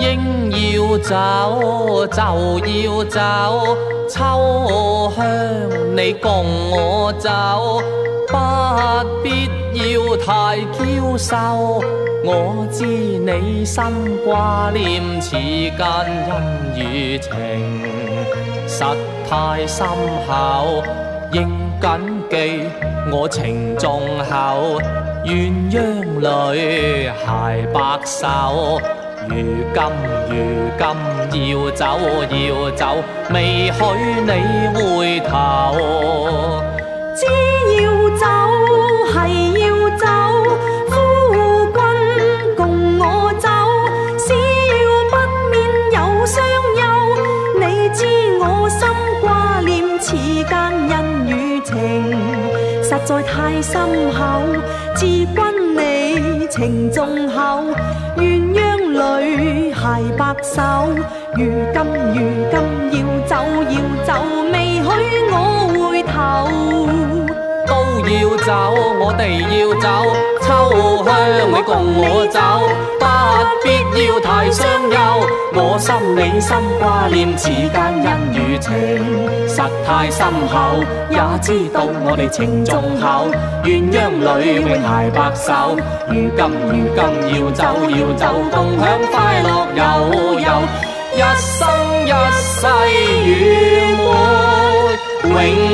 应要走就要走，秋香你共我走，不必要太娇羞。我知你心挂念此间恩与情，实太深厚，应谨记我情重厚。鸳鸯泪，孩白首。如今如今要走要走，未许你回头。只要走系要走，夫君共我走，少不免有伤忧。你知我心挂念此间恩与情，实在太深厚。至君你情重厚，鸳鸯泪如今如今要走要走，我哋要走，秋香你共我走，不必要太伤忧。我心你心挂念此间恩与情，实太深厚，也知道我哋情重厚。鸳鸯里永孩白首，如今如今要走要走，共享快乐悠悠，一生一世与我永。